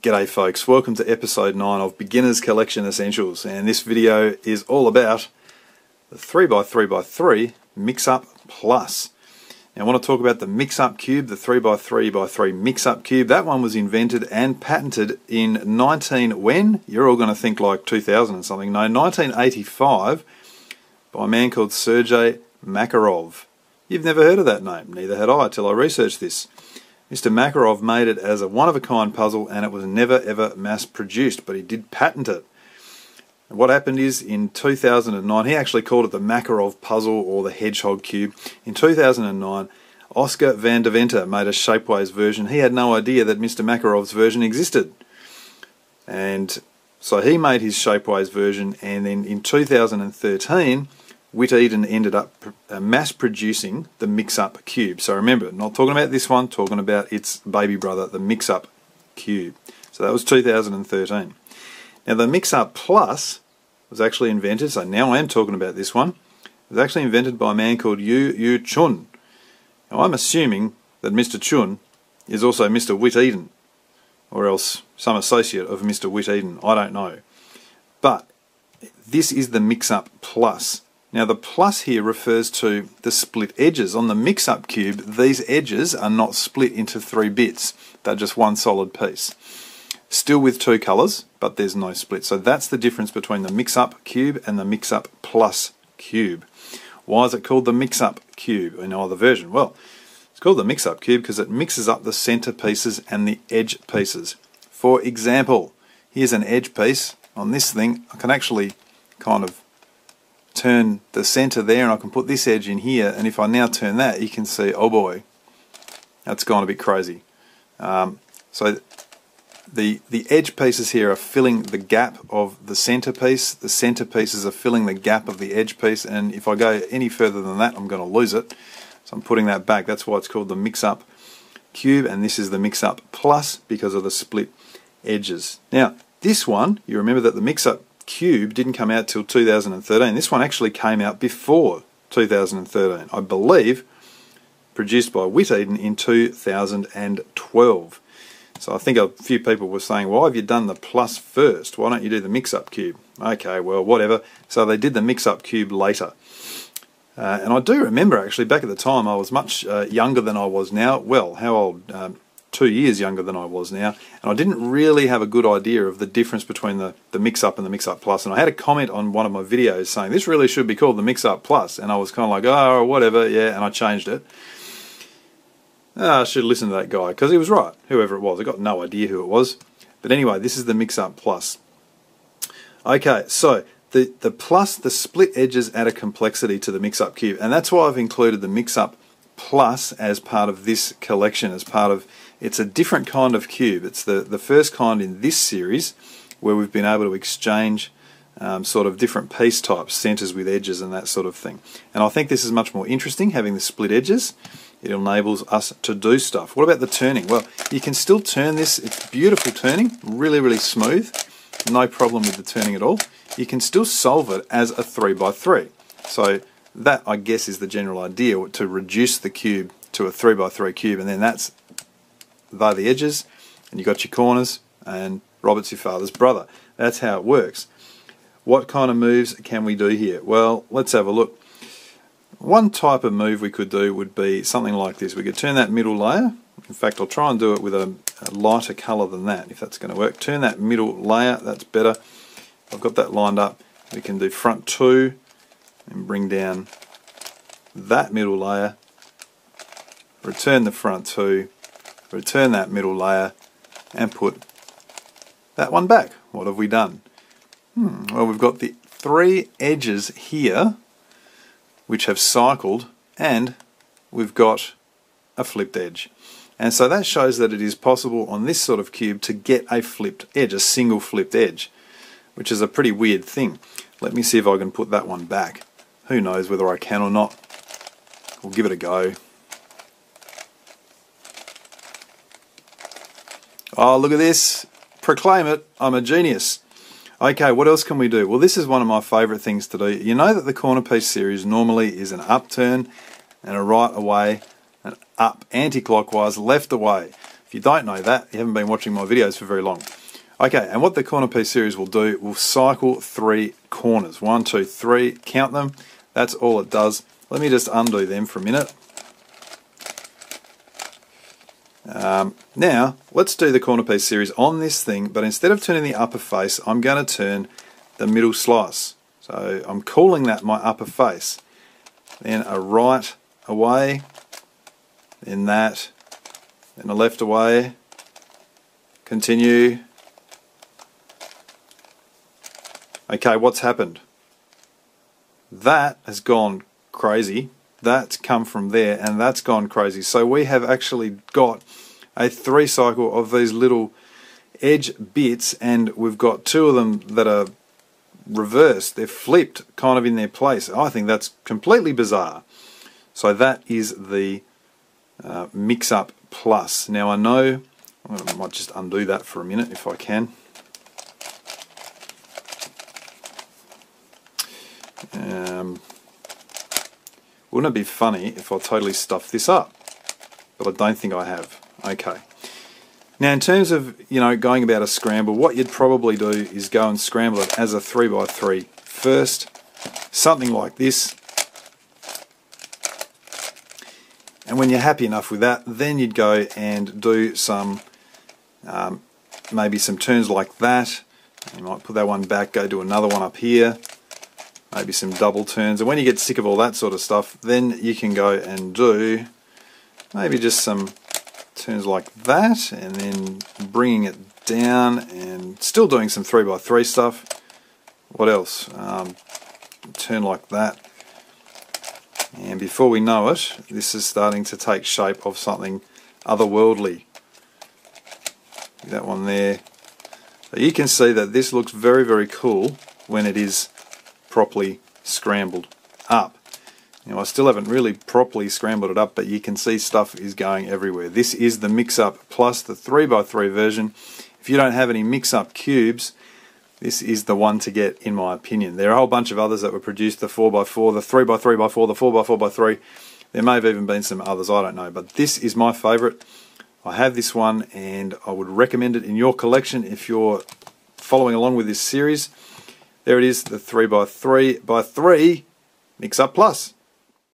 G'day folks, welcome to episode 9 of Beginner's Collection Essentials and this video is all about the 3x3x3 Mix-Up Plus. Now I want to talk about the Mix-Up Cube, the 3x3x3 Mix-Up Cube. That one was invented and patented in 19... when? You're all going to think like 2000 and something. No, 1985 by a man called Sergei Makarov. You've never heard of that name, neither had I till I researched this. Mr. Makarov made it as a one-of-a-kind puzzle and it was never ever mass-produced, but he did patent it. And what happened is in 2009, he actually called it the Makarov puzzle or the Hedgehog Cube. In 2009, Oscar van Deventer made a Shapeways version. He had no idea that Mr. Makarov's version existed. And so he made his Shapeways version, and then in 2013, WitEden ended up uh, mass producing the Mix Up Cube. So remember, not talking about this one, talking about its baby brother, the Mix Up Cube. So that was 2013. Now the Mix Up Plus was actually invented, so now I am talking about this one. It was actually invented by a man called Yu Yu Chun. Now I'm assuming that Mr. Chun is also Mr. WitEden, or else some associate of Mr. WitEden. I don't know. But this is the Mix Up Plus. Now the plus here refers to the split edges. On the mix-up cube, these edges are not split into three bits. They're just one solid piece. Still with two colours, but there's no split. So that's the difference between the mix-up cube and the mix-up plus cube. Why is it called the mix-up cube in either version? Well, it's called the mix-up cube because it mixes up the centre pieces and the edge pieces. For example, here's an edge piece on this thing. I can actually kind of turn the center there and I can put this edge in here and if I now turn that you can see oh boy that's gone a bit crazy. Um, so the the edge pieces here are filling the gap of the center piece the center pieces are filling the gap of the edge piece and if I go any further than that I'm going to lose it. So I'm putting that back. That's why it's called the mix-up cube and this is the mix-up plus because of the split edges. Now this one you remember that the mix-up Cube didn't come out till 2013. This one actually came out before 2013, I believe, produced by WitEden in 2012. So I think a few people were saying, why have you done the plus first? Why don't you do the mix-up cube? Okay, well, whatever. So they did the mix-up cube later. Uh, and I do remember actually back at the time I was much uh, younger than I was now. Well, how old? Um, two years younger than I was now, and I didn't really have a good idea of the difference between the, the Mix Up and the Mix Up Plus. And I had a comment on one of my videos saying this really should be called the Mix Up Plus, and I was kind of like, oh, whatever, yeah, and I changed it. Oh, I should listen to that guy because he was right, whoever it was. I got no idea who it was. But anyway, this is the Mix Up Plus. Okay, so the, the plus, the split edges add a complexity to the Mix Up Cube, and that's why I've included the Mix Up Plus as part of this collection, as part of it's a different kind of cube. It's the, the first kind in this series where we've been able to exchange um, sort of different piece types, centers with edges and that sort of thing. And I think this is much more interesting, having the split edges. It enables us to do stuff. What about the turning? Well, you can still turn this. It's beautiful turning, really, really smooth. No problem with the turning at all. You can still solve it as a 3x3. So that, I guess, is the general idea, to reduce the cube to a 3x3 cube, and then that's they're the edges, and you've got your corners, and Robert's your father's brother. That's how it works. What kind of moves can we do here? Well, let's have a look. One type of move we could do would be something like this. We could turn that middle layer. In fact, I'll try and do it with a, a lighter colour than that, if that's going to work. Turn that middle layer, that's better. I've got that lined up. We can do front two and bring down that middle layer. Return the front two return that middle layer and put that one back. What have we done? Hmm, well, we've got the three edges here which have cycled and we've got a flipped edge. And so that shows that it is possible on this sort of cube to get a flipped edge, a single flipped edge, which is a pretty weird thing. Let me see if I can put that one back. Who knows whether I can or not. We'll give it a go. Oh, look at this. Proclaim it. I'm a genius. Okay, what else can we do? Well, this is one of my favourite things to do. You know that the corner piece series normally is an upturn and a right away, an up anti-clockwise, left away. If you don't know that, you haven't been watching my videos for very long. Okay, and what the corner piece series will do, will cycle three corners. One, two, three, count them. That's all it does. Let me just undo them for a minute. Um, now, let's do the corner piece series on this thing, but instead of turning the upper face, I'm going to turn the middle slice. So I'm calling that my upper face. Then a right away, then that, then a left away, continue. Okay, what's happened? That has gone crazy. That's come from there and that's gone crazy. So we have actually got a three cycle of these little edge bits and we've got two of them that are reversed. They're flipped kind of in their place. I think that's completely bizarre. So that is the uh, Mix Up Plus. Now I know, I might just undo that for a minute if I can. Wouldn't it be funny if I totally stuffed this up? But I don't think I have. Okay. Now in terms of, you know, going about a scramble, what you'd probably do is go and scramble it as a 3x3 first. Something like this. And when you're happy enough with that, then you'd go and do some, um, maybe some turns like that. You might put that one back, go do another one up here maybe some double turns. And when you get sick of all that sort of stuff, then you can go and do maybe just some turns like that, and then bringing it down and still doing some 3x3 stuff. What else? Um, turn like that. And before we know it, this is starting to take shape of something otherworldly. That one there. You can see that this looks very, very cool when it is properly scrambled up. Now I still haven't really properly scrambled it up but you can see stuff is going everywhere. This is the mix-up plus the 3x3 version. If you don't have any mix-up cubes this is the one to get in my opinion. There are a whole bunch of others that were produced, the 4x4, the 3x3x4, the 4x4x3. There may have even been some others, I don't know. But this is my favourite. I have this one and I would recommend it in your collection if you're following along with this series. There it is, the 3x3 by 3 Mix Up Plus.